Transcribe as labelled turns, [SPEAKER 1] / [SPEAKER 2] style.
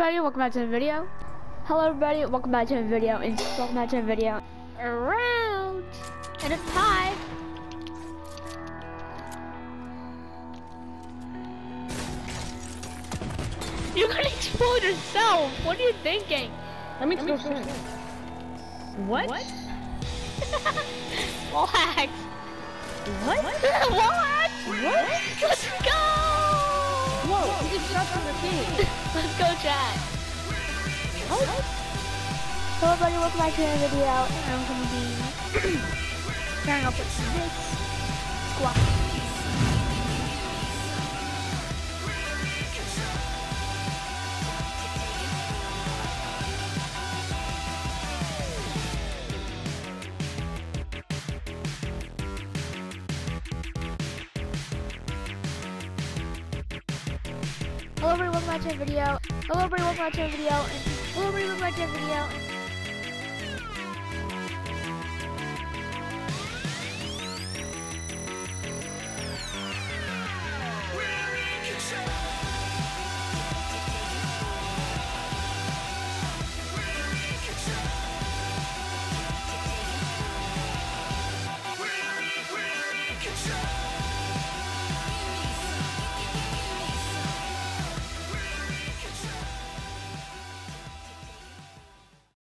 [SPEAKER 1] everybody, welcome back to the video. Hello everybody, welcome back to the video, and welcome back to the video. Around, and it's time. You're gonna explode yourself. What are you thinking?
[SPEAKER 2] Let me go first. What?
[SPEAKER 1] What? Relax.
[SPEAKER 2] What?
[SPEAKER 1] Relax.
[SPEAKER 2] What?
[SPEAKER 1] Let's go.
[SPEAKER 2] Whoa,
[SPEAKER 1] Let's go, chat. Hello everybody, welcome back to another video. I'm gonna be starting off with this squad. Hello everyone, watch our video. Hello everyone, watch our video. And hello everyone, watch our video. We're in control.